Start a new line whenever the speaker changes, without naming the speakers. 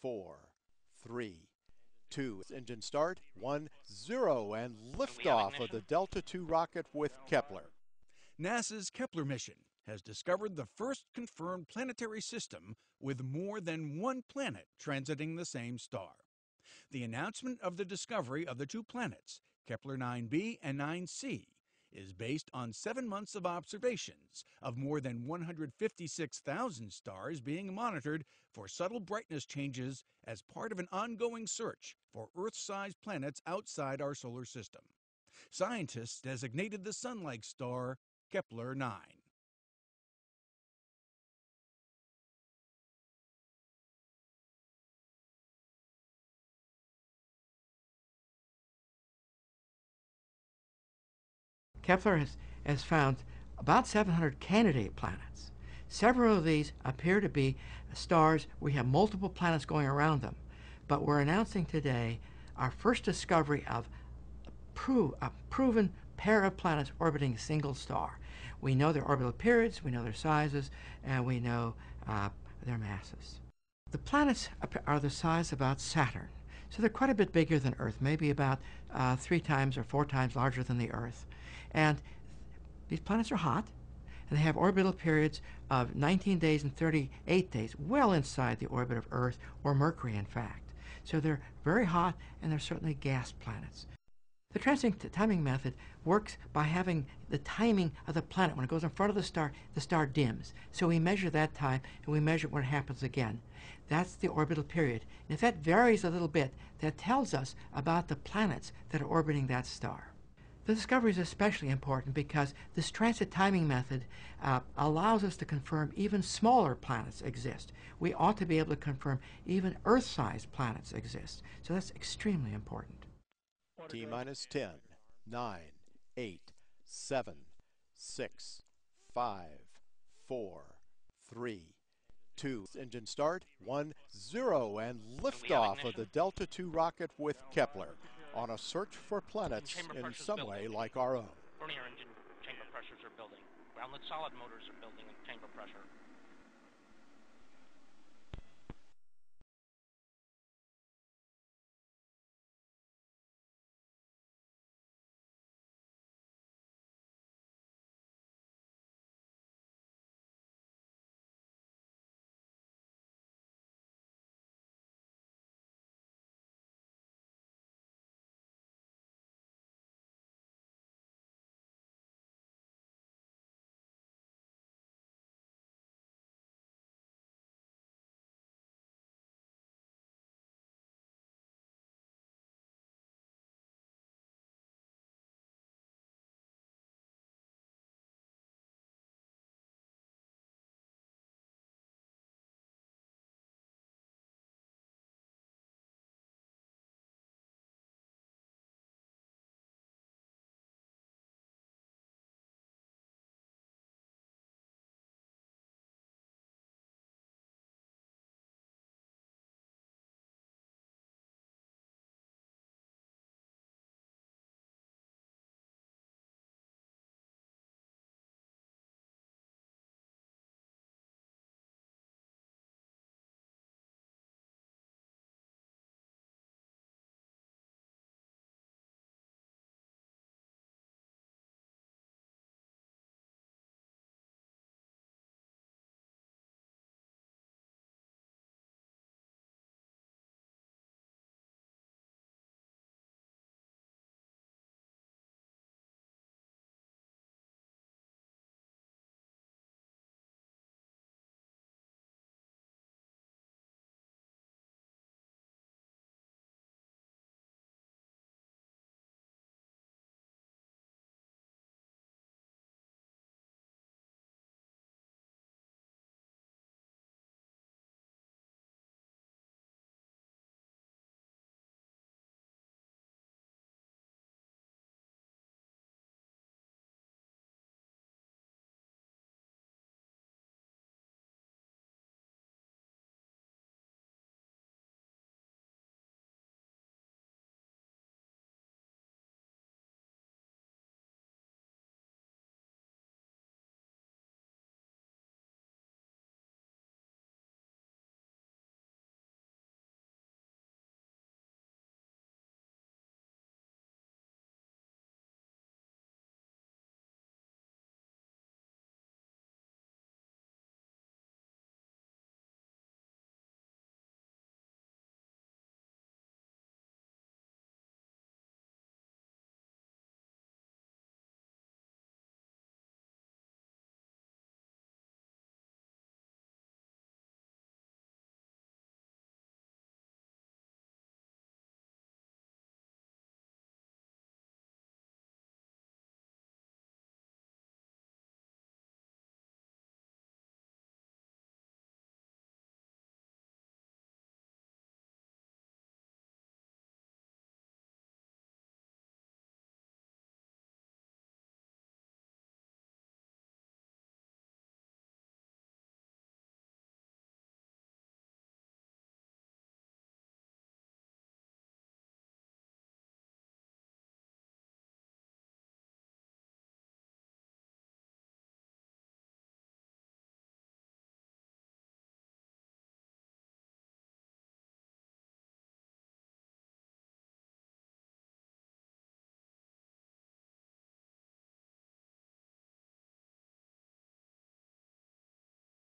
four, three, two. Engine start, one, zero, and liftoff of the Delta II rocket with Kepler.
NASA's Kepler mission has discovered the first confirmed planetary system with more than one planet transiting the same star. The announcement of the discovery of the two planets, Kepler 9b and 9c, is based on seven months of observations of more than 156,000 stars being monitored for subtle brightness changes as part of an ongoing search for Earth sized planets outside our solar system. Scientists designated the Sun like star Kepler 9.
Kepler has, has found about 700 candidate planets. Several of these appear to be stars we have multiple planets going around them. But we're announcing today our first discovery of prove, a proven pair of planets orbiting a single star. We know their orbital periods, we know their sizes, and we know uh, their masses. The planets are the size of about Saturn, so they're quite a bit bigger than Earth, maybe about uh, three times or four times larger than the Earth. And these planets are hot, and they have orbital periods of 19 days and 38 days, well inside the orbit of Earth or Mercury, in fact. So they're very hot, and they're certainly gas planets. The transit timing method works by having the timing of the planet. When it goes in front of the star, the star dims. So we measure that time, and we measure when it happens again. That's the orbital period. And if that varies a little bit, that tells us about the planets that are orbiting that star. The discovery is especially important because this transit timing method uh, allows us to confirm even smaller planets exist. We ought to be able to confirm even Earth-sized planets exist. So that's extremely important.
T minus 10, 9, 8, 7, 6, 5, 4, 3, 2. Engine start, 1, 0, and liftoff of the Delta II rocket with Kepler on a search for planets in some way like our own.
Vernier engine chamber pressures are building. Ground-lit solid motors are building and chamber pressure.